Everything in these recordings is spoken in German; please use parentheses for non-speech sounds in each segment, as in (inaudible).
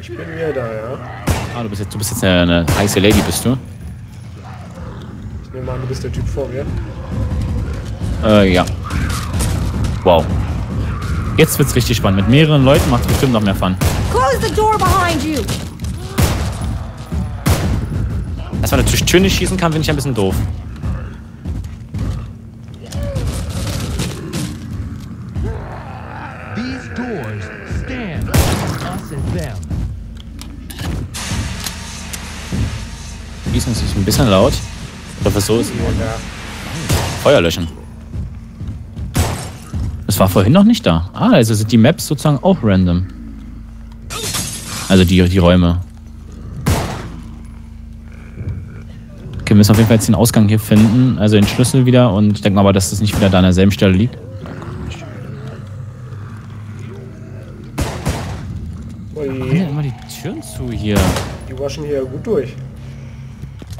Ich bin wieder da, ja. Ah, du bist jetzt, du bist jetzt eine, eine heiße Lady, bist du? Ich nehme an, du bist der Typ vor mir. Äh, ja. Wow. Jetzt wird's richtig spannend. Mit mehreren Leuten macht's bestimmt noch mehr Fun. Close the door behind you. Dass man natürlich Töne schießen kann, finde ich ein bisschen doof. Bisschen laut. Oder so ist Feuer löschen. Das war vorhin noch nicht da. Ah, also sind die Maps sozusagen auch random. Also die, die Räume. Okay, wir müssen auf jeden Fall jetzt den Ausgang hier finden. Also den Schlüssel wieder. Und ich denke mal aber, dass das nicht wieder da an derselben Stelle liegt. Ui, Ja, immer die Türen zu hier. die waschen hier gut durch.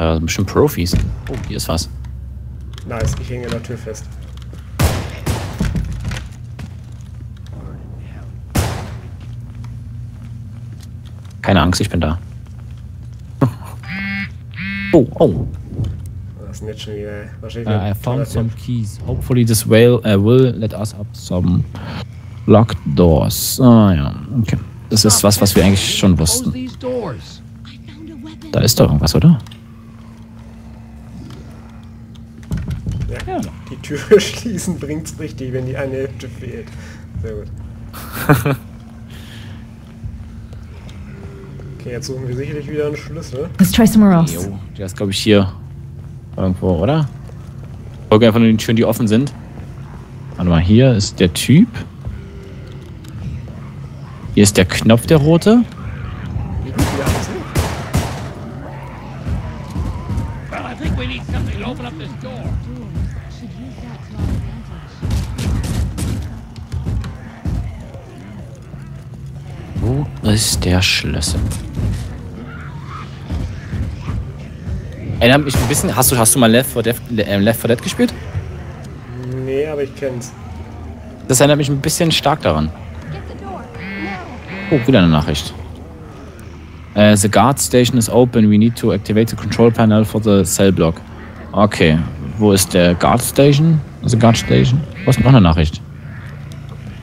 Ja, sind bestimmt Profis. Oh, hier ist was. Nice, ich hänge in der Tür fest. Keine Angst, ich bin da. (laughs) Oh, oh. Ist denn jetzt schon wieder? Wahrscheinlich Uh, I found some keys. Hopefully this will, uh, will let us up some locked doors. Ah ja, okay. Das ist was, was wir eigentlich schon wussten. Da ist doch irgendwas, oder? Ja. Die Tür (laughs) schließen bringt's richtig, wenn die eine Hälfte fehlt. Sehr gut. (laughs) Okay, jetzt suchen wir sicherlich wieder einen Schlüssel. Let's try somewhere else. Jo, der ist, glaube ich, hier irgendwo, oder? Folge einfach nur die Türen, die offen sind. Warte mal, hier ist der Typ. Hier ist der Knopf, der rote. Well, I think we need something to open up this door. Ist der Schlüssel? Erinnert mich ein bisschen. Hast du, hast du mal Left 4 Dead, äh, Left 4 Dead gespielt? Nee, aber ich kenn's. Das erinnert mich ein bisschen stark daran. Oh, wieder eine Nachricht. Uh, the guard station is open. We need to activate the control panel for the cell block. Okay. Wo ist der Guard Station? Also Guard Station? Ist noch eine Nachricht?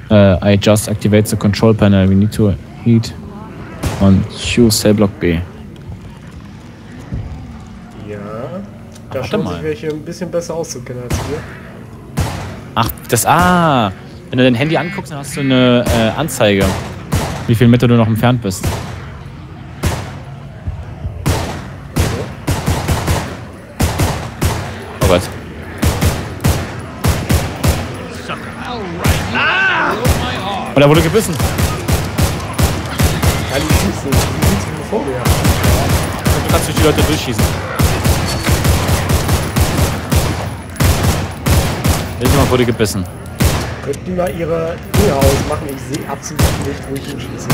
Uh, I just activate the control panel. We need to heat on Q Cell Block B. Ja. Da Warte mal. sich welche ein bisschen besser auszukennen als wir. Ach, das. Ah! Wenn du dein Handy anguckst, dann hast du eine äh, Anzeige, wie viel Meter du noch entfernt bist. Oh Gott. Und er wurde gebissen. Die Leute durchschießen. Irgendjemand wurde gebissen. Könnten mal ihre Dinge ausmachen? Ich sehe absolut nicht, wo ich hinschieße.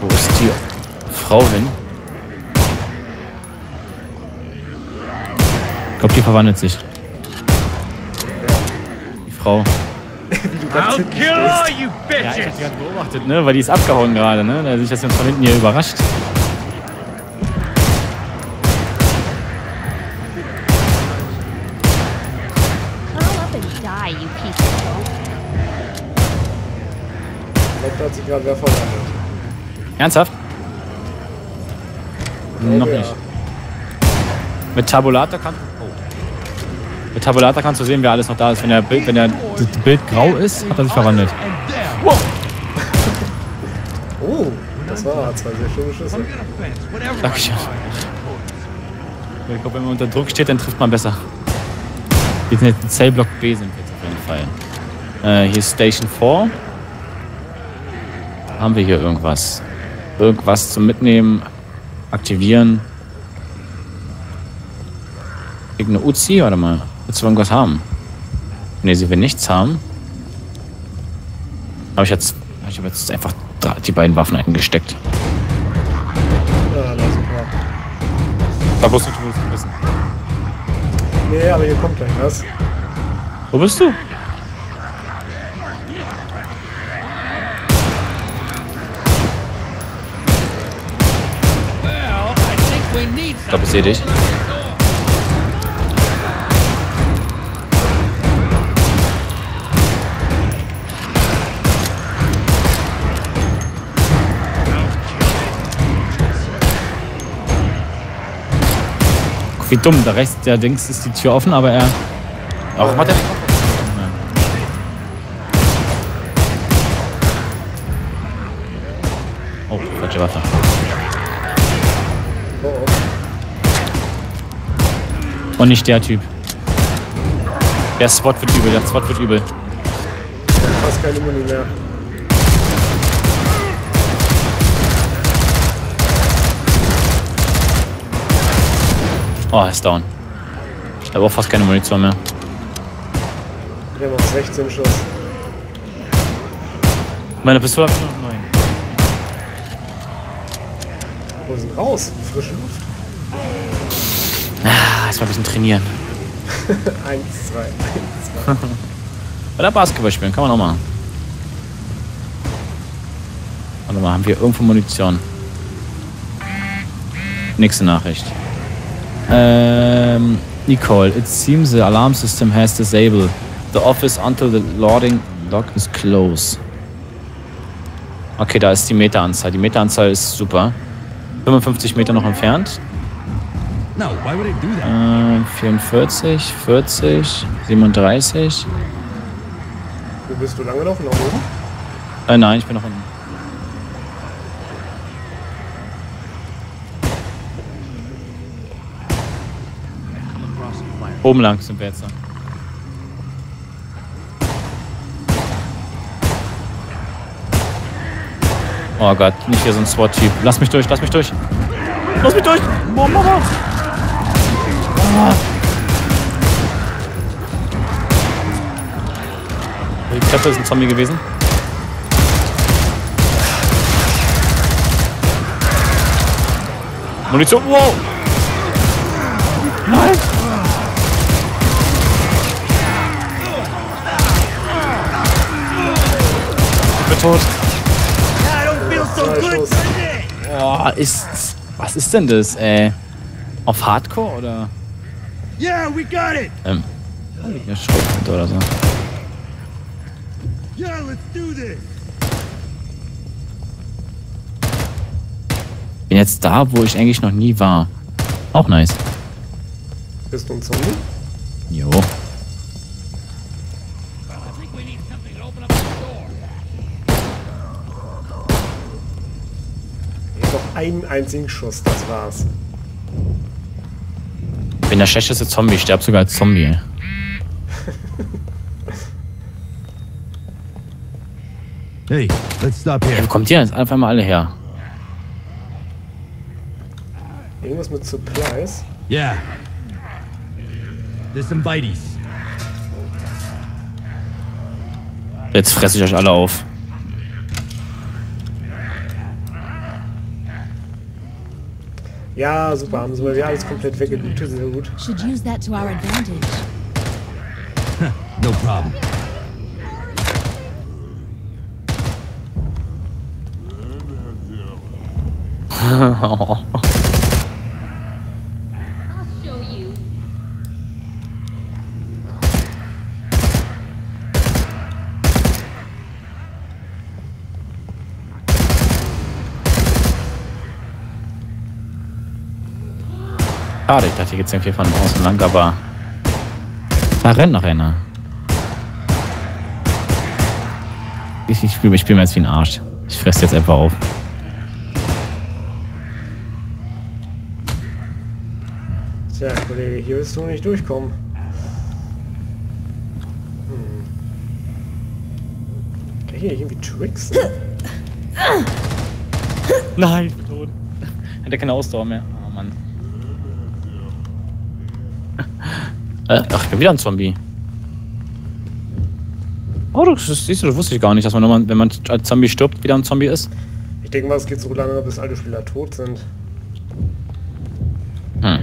Wo ist die Frau hin? Ich glaube, die verwandelt sich. Frau. Wie du ganz I'll hinten kill all you Ja, ich bitches. hab die gerade beobachtet, ne? Weil die ist abgehauen gerade, ne? Da sich das jetzt von hinten hier überrascht. Hat sich gerade wer verwandelt. Ernsthaft? Noch Ja. nicht. Mit Tabulator kann. Mit Tabulator kannst du sehen, wer alles noch da ist. Wenn der Bild, wenn der das Bild grau ist, hat er sich verwandelt. Oh, das war zwei sehr schöne Schüsse. Sag ich ja. Ich glaube, wenn man unter Druck steht, dann trifft man besser. Wir sind jetzt in Cellblock B sind wir jetzt auf jeden Fall. Äh, hier ist Station 4. Haben wir hier irgendwas? Irgendwas zum Mitnehmen, aktivieren. Irgendeine Uzi? Warte mal. Willst du irgendwas haben? Ne, sie will nichts haben. Aber ich jetzt, ich habe jetzt einfach die beiden Waffen eingesteckt. Ja, na super. Da wusste ich, wo es wissen. Nee, aber hier kommt gleich was. Wo bist du? Ich glaube, ich sehe dich. Wie dumm, da rechts, der Dings ist die Tür offen, aber er. Auch macht er auf. Oh, falsche Waffe. Oh, oh. Und nicht der Typ. Der Spot wird übel, der Spot wird übel. Fast keine Muni mehr. Oh, er ist down. Ich habe auch fast keine Munition mehr. Wir haben noch 16 Schuss. Meine Pistole hat noch 9. Wo sind raus? Frische Luft. Ah, erstmal ein bisschen trainieren. (laughs) Eins, zwei, eins, zwei. Oder Basketball spielen, kann man auch machen. Warte mal, haben wir irgendwo Munition? Nächste Nachricht. Ähm, Nicole, it seems the alarm system has disabled the office until the loading lock is closed. Okay, da ist die Meteranzahl. Die Meteranzahl ist super. 55 Meter noch entfernt. No, why would it do that? Äh, 44, 40, 37. Wo bist du lang gelaufen? Nach oben? Äh, nein, ich bin noch unten. Oben lang sind wir jetzt. da. Oh Gott, nicht hier so ein SWAT-Typ. Lass mich durch, lass mich durch. Lass mich durch! Boah, Mama! Ah. Die Treppe ist ein Zombie gewesen. Munition, wow! Nein! Tot. Boah, ist. Was ist denn das, ey? Auf Hardcore oder? Yeah, we got it! Ähm. Ja, Schrotflinte oder so. Yeah, let's do this! Bin jetzt da, wo ich eigentlich noch nie war. Auch nice. Bist du ein Zombie? Jo. Einen einzigen Schuss, das war's. Bin der schlechteste Zombie, ich sterb sogar als Zombie. ey. (laughs) Hey, let's stop here. Wo kommt ihr jetzt einfach mal alle her? Irgendwas mit Supplies. Yeah. There's some biteys. Jetzt fresse ich euch alle auf. Ja, super, haben sie mal wieder alles komplett weggelootet, sehr gut. Should use that to our advantage. No problem. (laughs) I'll show you. Schade, ich dachte, hier geht's irgendwie von außen lang, aber. Da rennt noch einer. Ich, ich spiele ich spiel mir jetzt wie ein Arsch. Ich fresse jetzt einfach auf. Tja, Kollege, hier wirst du nicht durchkommen. Hm. Kann ich hier nicht irgendwie tricksen? Nein, ich bin tot. Hat er keine Ausdauer mehr. Äh, ach, ich bin wieder ein Zombie. Oh, das, siehst du, das wusste ich gar nicht, dass man, nochmal, wenn man als Zombie stirbt, wieder ein Zombie ist. Ich denke mal, es geht so lange, bis alle Spieler tot sind. Hm.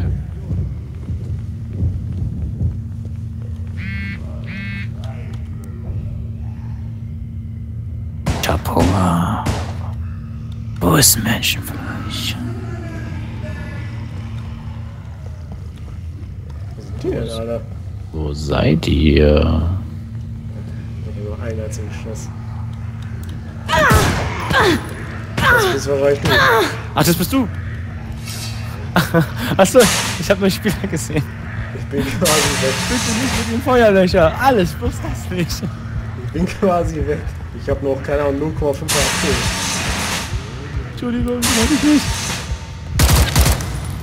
Ich hab Hunger. Wo ist Menschenfleisch? Wo seid ihr? Ich. Das bist wahrscheinlich du. Ach, das bist du. (laughs) Achso, ich habe nur Spieler gesehen. Ich bin quasi weg. Bitte nicht mit den Feuerlöcher. Alles, bloß das nicht. Ich bin quasi weg. Ich habe noch, keine Ahnung, 0,5 HP. Entschuldigung, wollte ich nicht.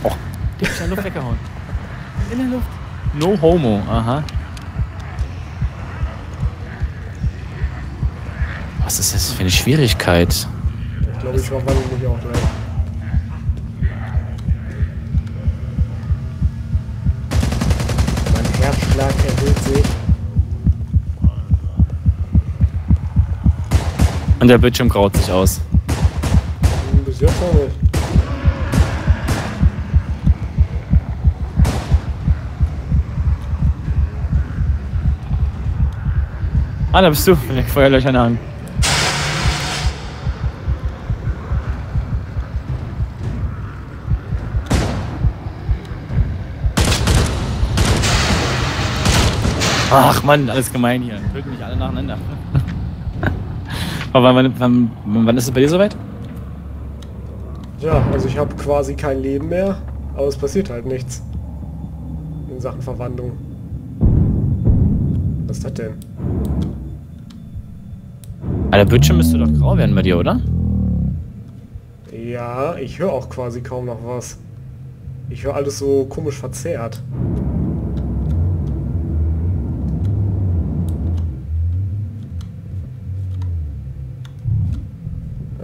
Oh, die hab ich in der Luft weggehauen. In der Luft. No homo, aha. Was ist das für eine Schwierigkeit? Ich glaube, ich verwandle mich auch gleich. Mein Herzschlag erhöht sich. Und der Bildschirm graut sich aus. Ah, da bist du mit den Feuerlöchern Hand. Ach Mann, alles gemein hier. Töten mich alle nacheinander. (laughs) Aber wann, wann, wann ist es bei dir soweit? Ja, also ich habe quasi kein Leben mehr, aber es passiert halt nichts. In Sachen Verwandlung. Was ist das denn? Ah, der Bildschirm müsste doch grau werden bei dir, oder? Ja, ich höre auch quasi kaum noch was. Ich höre alles so komisch verzerrt.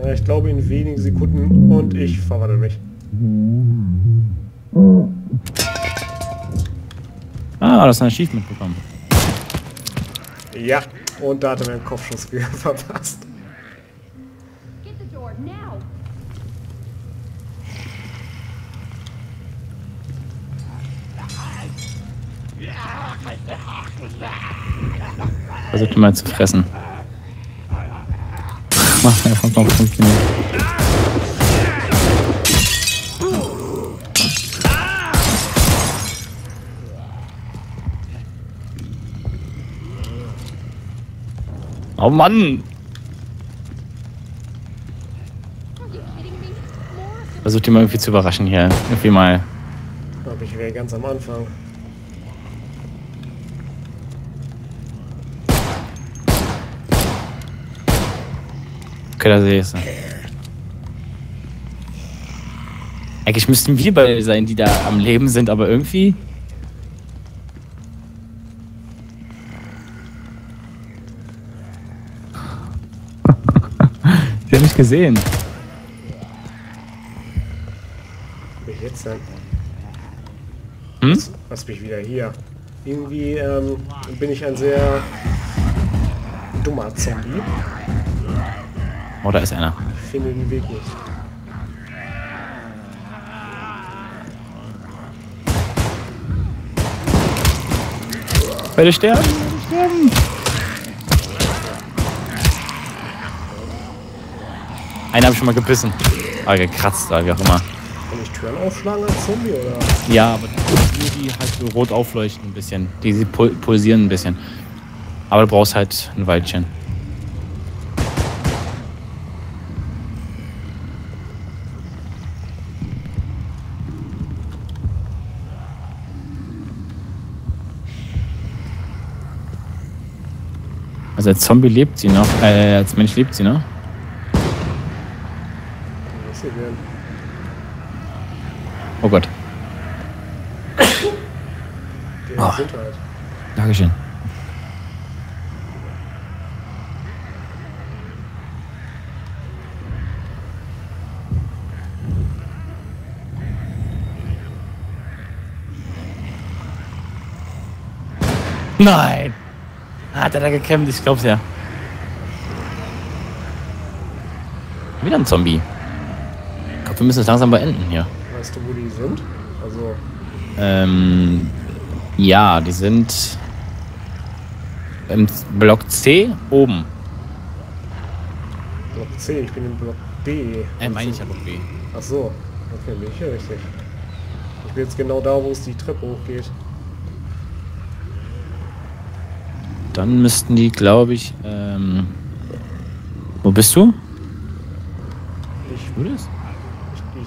Äh, Ich glaube in wenigen Sekunden und ich verwandle mich. Ah, das ist ein Achievement bekommen. Ja, und da hat er mir einen Kopfschuss ge- (laughs) verpasst. Versucht ihn mal zu fressen. (laughs) Mach einfach noch funktioniert. Oh Mann! Versucht ihn mal irgendwie zu überraschen hier. Irgendwie mal. Aber ich wäre ganz am Anfang. Okay, da sehe ich sie. Eigentlich müssten wir bei sein, die da am Leben sind, aber irgendwie. Mich gesehen. Bin ich jetzt denn? Hm? Was mich wieder hier. Irgendwie ähm, bin ich ein sehr dummer Zombie. Oh, da ist einer. Ich finde den Weg nicht. Beide sterben. Einen habe ich schon mal gebissen. Aber gekratzt, oder wie auch immer. Kann ich Türen aufschlagen als Zombie oder? Ja, aber die, die halt so rot aufleuchten ein bisschen. Die, die pul pulsieren ein bisschen. Aber du brauchst halt ein Weilchen. Also als Zombie lebt sie noch. Äh, als Mensch lebt sie noch. Denn? Oh Gott. Die Oh. Gesundheit. Dankeschön. Nein! Hat er da gekämpft? Ich glaub's ja. Wieder ein Zombie. Glaube, wir müssen es langsam beenden hier. Weißt du, wo die sind? Also, Ähm, ja, die sind im Block C oben. Block C, ich bin im Block B. Äh, meine ich ja Block B. Ach so. Okay, bin ich hier richtig. Ich bin jetzt genau da, wo es die Treppe hochgeht. Dann müssten die, glaube ich, ähm... Wo bist du? Ich, Wo das?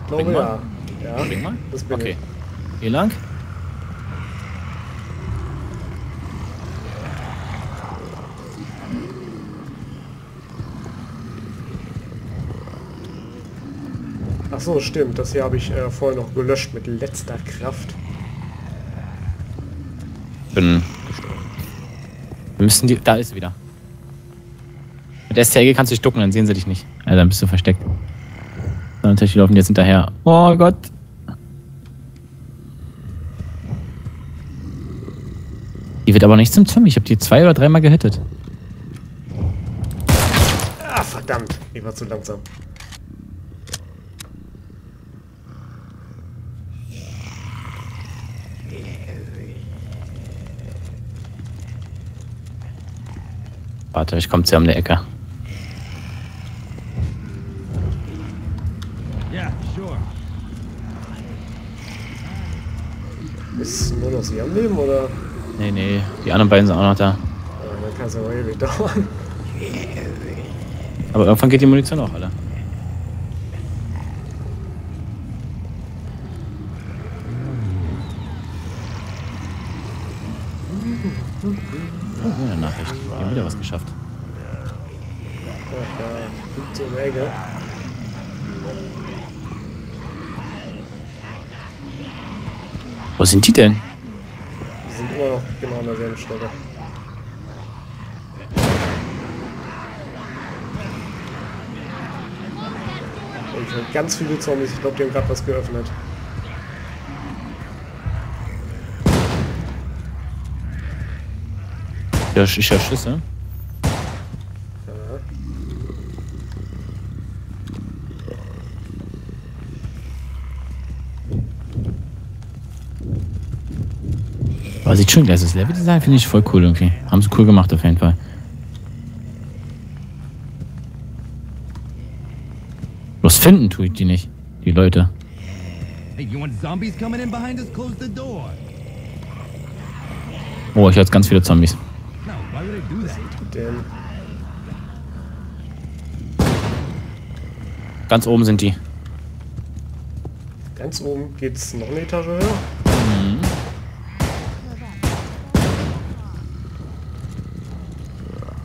Ich, ich glaube Spring ja. mal. Ja, Spring mal? das bin Okay. Hier lang? ich. Ach so, stimmt. Das hier habe ich äh, vorher noch gelöscht mit letzter Kraft. Bin. Wir müssen die... Da ist sie wieder. Mit STRG kannst du dich ducken, dann sehen sie dich nicht. Also dann bist du versteckt. So, natürlich die laufen jetzt hinterher. Oh Gott. Die wird aber nicht zum Zombie. Ich habe die zwei oder dreimal gehittet. Ah, verdammt. Ich war zu langsam. Warte, ich komme zu um die Ecke. Yeah, sure. Ist nur noch sie am Leben oder? Nee, nee, die anderen beiden sind auch noch da. Ja, dann kann es aber ewig dauern. Aber irgendwann geht die Munition auch alle. Oh, eine Nachricht. Wir haben wieder was geschafft. Wo sind die denn? Noch genau an derselben Stelle. Und ganz viele Zombies. Ich glaube, die haben gerade was geöffnet. Ja, ich höre Schüsse. Ja. Aber sieht schon gleich, das Level-Design finde ich voll cool irgendwie. Haben sie cool gemacht auf jeden Fall. Bloß finden tue ich die nicht, die Leute. Hey. Oh, ich höre jetzt ganz viele Zombies. No, why would I do that? Den. Ganz oben sind die. Ganz oben geht's noch eine Etage höher.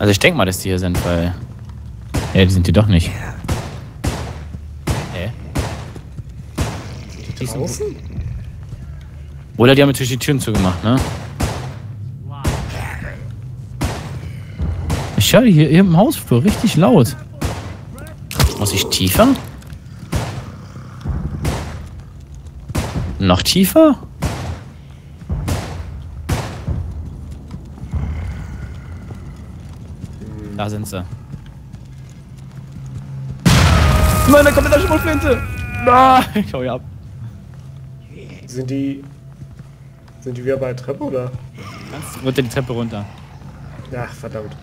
Also ich denke mal, dass die hier sind, weil... Ja, die sind die doch nicht. Hä? Die sind- Draußen? Oder die haben natürlich die Türen zugemacht, ne? Ich höre hier, hier im Hausflur richtig laut. Muss ich tiefer? Noch tiefer? Da sind sie. Nein, da kommt eine Schrotflinte! Nein, ich hau hier ab. Sind die. Sind die wieder bei der Treppe oder? Ganz runter die Treppe runter. Ach, verdammt.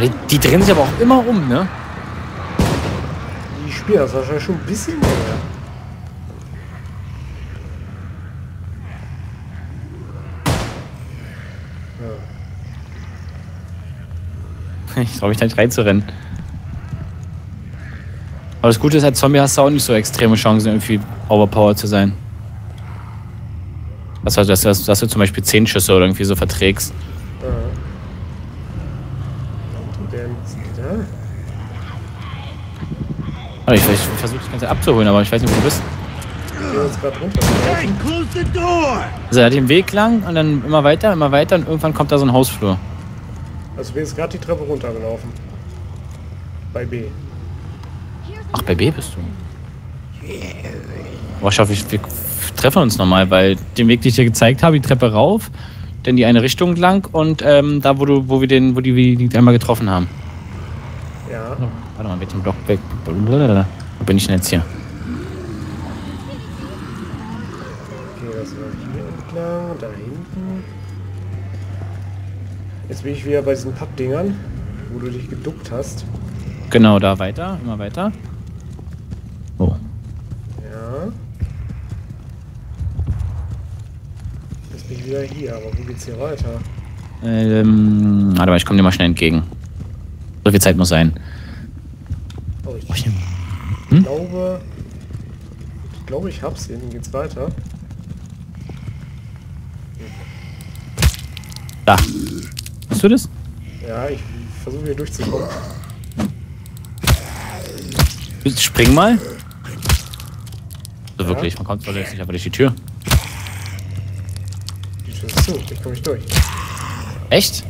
Die, die drehen sich aber auch immer um, ne? Die spielen das wahrscheinlich schon ein bisschen länger. Ich traue mich da nicht reinzurennen. Aber das Gute ist, als Zombie hast du auch nicht so extreme Chancen, irgendwie overpowered zu sein. Das heißt, dass, dass, dass du zum Beispiel 10 Schüsse oder irgendwie so verträgst. Ja. Und der sind die da? Aber ich, ich versuche das Ganze abzuholen, aber ich weiß nicht, wo du bist. Also er hat den Weg lang und dann immer weiter, immer weiter und irgendwann kommt da so ein Hausflur. Also wir sind gerade die Treppe runtergelaufen. Bei B. Ach, bei B bist du. Boah, ich hoffe, ich, wir treffen uns nochmal, weil den Weg, den ich dir gezeigt habe, die Treppe rauf, dann die eine Richtung lang und ähm, da, wo du, wo wir den, wo die, die einmal getroffen haben. Warte mal, mit dem Block weg. Wo bin ich denn jetzt hier? Okay, das war hier entlang, da hinten. Jetzt bin ich wieder bei diesen Pappdingern, wo du dich geduckt hast. Genau, da weiter, immer weiter. Oh. Ja. Jetzt bin ich wieder hier, aber wo geht's hier weiter? Ähm, warte mal, ich komme dir mal schnell entgegen. So viel Zeit muss sein. Ich. Hm? glaube. Ich glaube, ich hab's. Hinten geht's weiter. Da. Hast du das? Ja, ich versuche hier durchzukommen. Spring mal. So wirklich, man kommt jetzt nicht einfach durch die Tür. Die Tür ist zu. Ich komme nicht durch. Echt?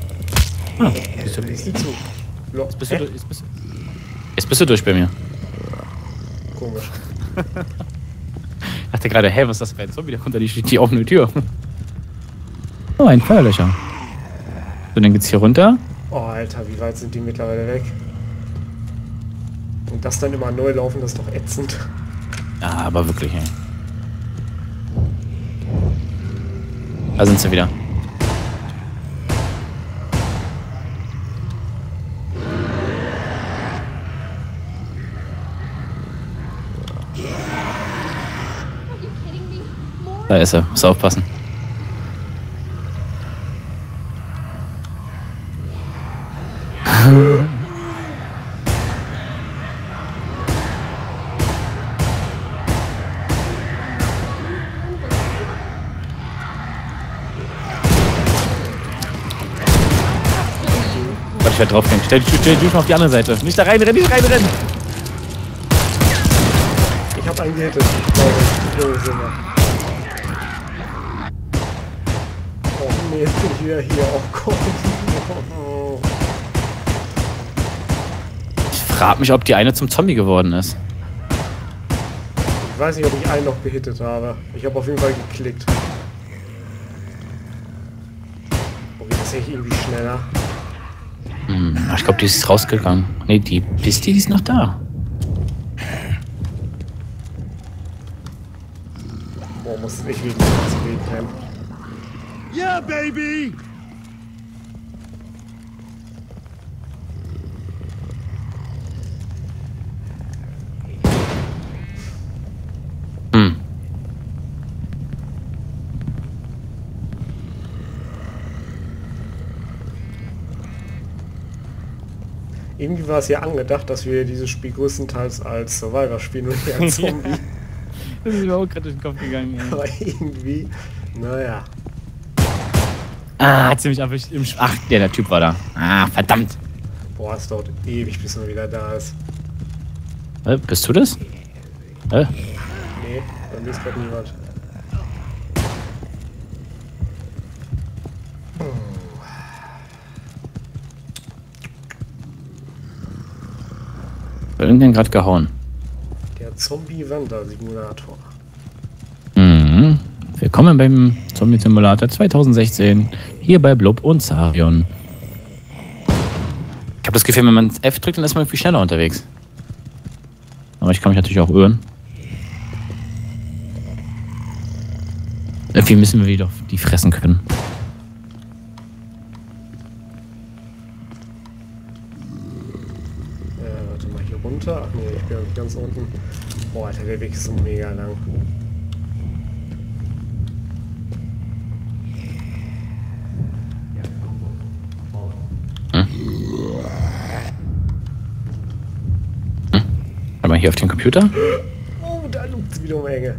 Ah, Ist die zu? Lo bist du, jetzt, bist, jetzt bist du durch bei mir. Komisch. Ich dachte gerade, hä, was ist das für ein Zombie? Da kommt da die, die offene Tür. Oh, ein Feuerlöcher. So, dann geht's hier runter. Oh, Alter, wie weit sind die mittlerweile weg? Und das dann immer neu laufen, das ist doch ätzend. Ja, aber wirklich, ey. Da sind sie wieder. Da ist er. Muss aufpassen. Warte, ich werde draufgehen. Stell dich stell dich mal auf die andere Seite. Nicht da rein, renn, nicht rein, renn! Ich hab einen gehittet. Glaube ich. Junge, Sinne. Oh nee, jetzt ich wieder hier. Oh Gott. Oh. Ich frag mich, ob die eine zum Zombie geworden ist. Ich weiß nicht, ob ich einen noch gehittet habe. Ich habe auf jeden Fall geklickt. Okay, das sehe ich irgendwie schneller. Hm, ich glaube, die ist rausgegangen. Nee, die ist die, ist noch da. Boah, muss ich wegen dem Weg rennen. Yeah, baby! Hm. Irgendwie war es ja angedacht, dass wir dieses Spiel größtenteils als Survivor spielen und nicht als (laughs) Zombie. Das ist mir auch gerade durch den Kopf gegangen. (laughs) Aber irgendwie, naja. Ah, hat sie mich erwischt im Sch Ach, der, der Typ war da. Ah, verdammt. Boah, es dauert ewig, bis man wieder da ist. Äh, bist du das? Äh? Nee, bei mir ist gerade niemand. Irgendwann gerade gehauen. Der Zombie-Wander-Simulator. Willkommen beim Zombie Simulator 2016. Hier bei Blub und Sarion. Ich habe das Gefühl, wenn man F drückt, dann ist man viel schneller unterwegs. Aber ich kann mich natürlich auch irren. Irgendwie müssen wir wieder auf die fressen können. Äh, warte mal, hier runter. Ach nee, ich bin ganz unten. Boah, Alter, der Weg ist so mega lang. Warte mal hier auf den Computer. Oh, da lugt es wieder um Enge.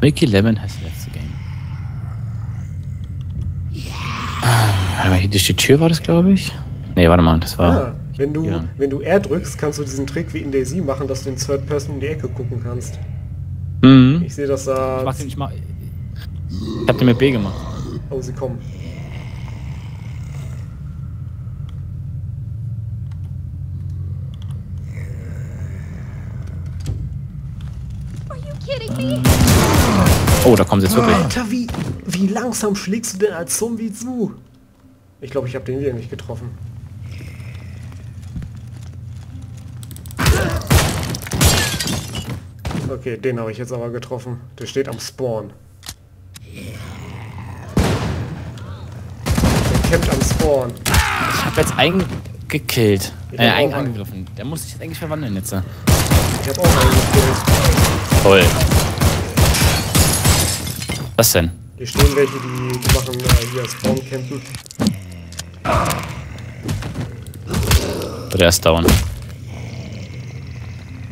Mickey Lemon has left the game. Ah, Warte mal, hier durch die Tür war das, glaube ich. Nee, warte mal, das war. Ah, wenn du, Ja. wenn du R drückst, kannst du diesen Trick wie in Daisy machen, dass du in Third Person in die Ecke gucken kannst. Mhm. Ich sehe das da. Ich mach den, ich mach. Ich hab den mit B gemacht. Oh, sie kommen. Are you kidding me? Oh, da kommen sie jetzt wirklich. Alter, wie, wie langsam schlägst du denn als Zombie zu? Ich glaube, ich habe den wieder nicht getroffen. Okay, den habe ich jetzt aber getroffen. Der steht am Spawn. Der campt am Spawn. Ich hab jetzt einen gekillt. Ich Äh, einen angegriffen. Der muss sich jetzt eigentlich verwandeln jetzt. Ich hab auch einen gekillt. Toll. Was denn? Hier stehen welche, die, die machen äh, hier Spawn campen. Der ist down.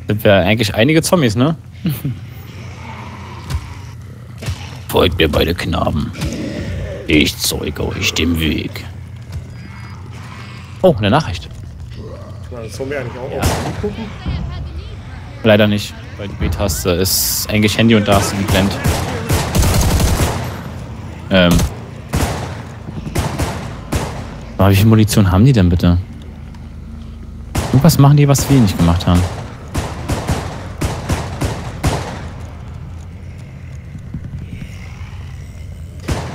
Sind wir eigentlich einige Zombies, ne? (laughs) Folgt mir beide Knaben. Ich zeige euch den Weg. Oh, eine Nachricht. Na, wir eigentlich auch gucken. Leider nicht, weil die B-Taste ist eigentlich Handy und da ist sie geblendet. Ähm. Aber wie viel Munition haben die denn bitte? Irgendwas machen die, was wir nicht gemacht haben.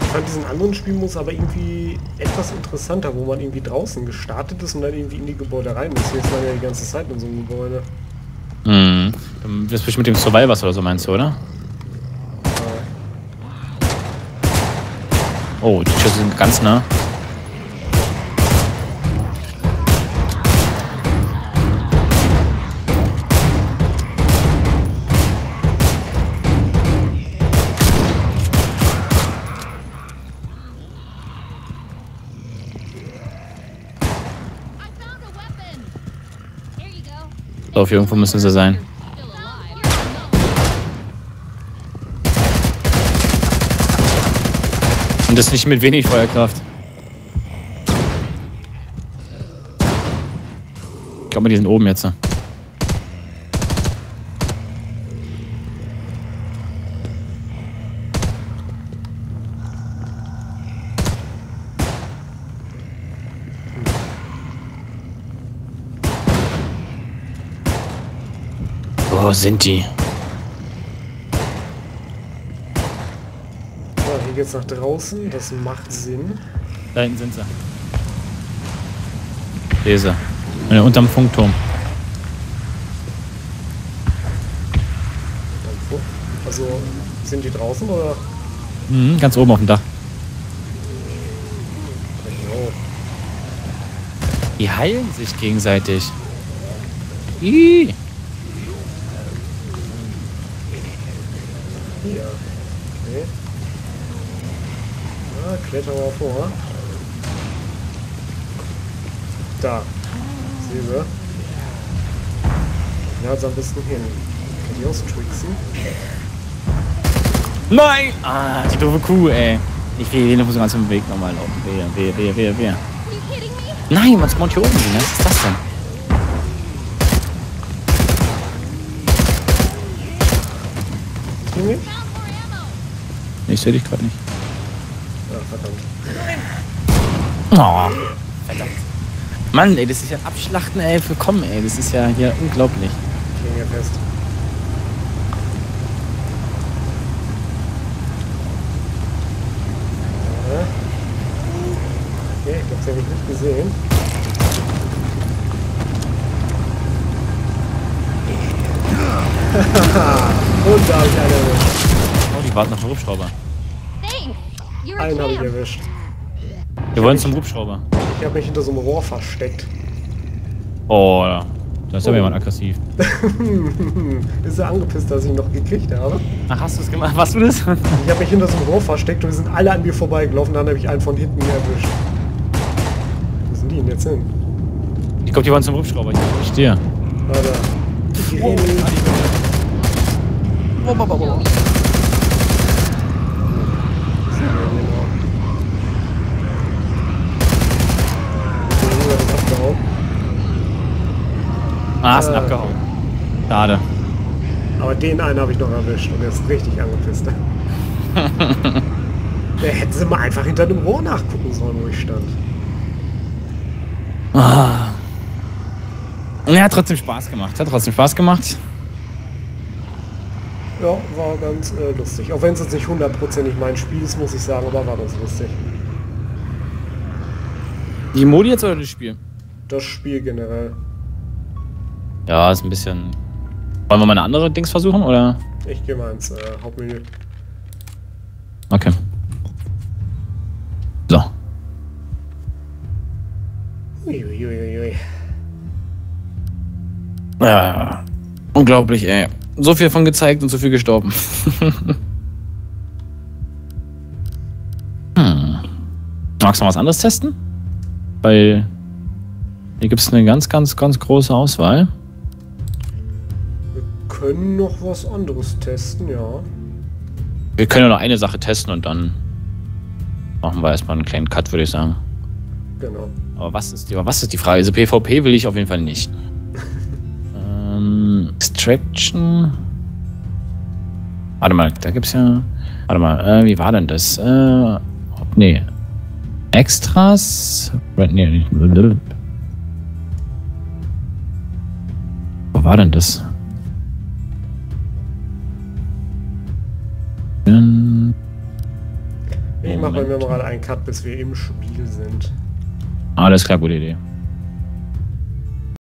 Ich fand diesen anderen Spielmodus aber irgendwie etwas interessanter, wo man irgendwie draußen gestartet ist und dann irgendwie in die Gebäude rein muss. Hier ist man ja die ganze Zeit in so einem Gebäude. Mhm. Du bist mit dem Survivors oder so meinst du, oder? Oh, die Schüsse sind ganz nah. Auf irgendwo müssen sie sein. Und das nicht mit wenig Feuerkraft. Ich glaube, die sind oben jetzt. Wo sind die? Hier geht's nach draußen. Das macht Sinn. Da hinten sind sie. Lese. Äh, unterm Funkturm. Also, sind die draußen oder? Mhm, ganz oben auf dem Dach. Genau. Die heilen sich gegenseitig. Ih. Hier. Okay. Na, kletter mal vor. Da. Sehe sie. Ja, hat's am besten hin. Kann die austricksen? Nein! Ah, die doofe Kuh, ey. Ich will den muss ganz im Weg nochmal laufen. Wehe, wehe, wehe, wehe, wehe. Nein, man spawnt hier oben. Wie nice ist das denn? Ich sehe dich gerade nicht. Verdammt. Oh, verdammt. Mann, ey, das ist ja ein Abschlachten, ey, für kommen, ey. Das ist ja hier unglaublich. Ich hänge ja fest. Ja. Okay, ich hab's ja nicht gesehen. (laughs) Und da hab ich erwischt. Oh, die warten auf den Hubschrauber. Einen habe ich erwischt. Wir wollen zum Hubschrauber. Ich habe mich hinter so einem Rohr versteckt. Oh, da ist aber Oh. jemand aggressiv. (laughs) Ist er angepisst, dass ich ihn noch gekriegt habe? Ach, hast du es gemacht? Warst du das? Ich habe mich hinter so einem Rohr versteckt und wir sind alle an mir vorbeigelaufen. Dann habe ich einen von hinten erwischt. Wo sind die denn jetzt hin? Ich glaube, die wollen zum Hubschrauber. Ich verstehe. Alter. Oh, oh, oh, oh. Ah, ist Äh. abgehauen. Schade. Aber den einen habe ich noch erwischt und der ist richtig angepisst. (laughs) Der hätten sie mal einfach hinter dem Rohr nachgucken sollen, wo ich stand. Ah. Ja, hat trotzdem Spaß gemacht. Hat trotzdem Spaß gemacht. Ja, war ganz äh, lustig. Auch wenn es jetzt nicht hundertprozentig mein Spiel ist, muss ich sagen, aber war das lustig. Die Modi jetzt oder das Spiel? Das Spiel generell. Ja, ist ein bisschen. Wollen wir mal eine andere Dings versuchen oder? Ich gehe mal ins äh, Hauptmenü. Okay. So. Uiuiuiui. Ja, unglaublich, ey. So viel von gezeigt und so viel gestorben. (laughs) hm. Magst du noch was anderes testen? Weil hier gibt es eine ganz, ganz, ganz große Auswahl. Können noch was anderes testen, ja. Wir können ja noch eine Sache testen und dann machen wir erstmal einen kleinen Cut, würde ich sagen. Genau. Aber was ist die, aber was ist die Frage? Also PvP will ich auf jeden Fall nicht. (laughs) ähm, Extraction. Warte mal, da gibt's ja. Warte mal, äh, wie war denn das? Äh, nee. Extras. Nee, nicht. Wo war denn das? Ich mache bei mir mal einen Cut, bis wir im Spiel sind. Alles klar, gute Idee.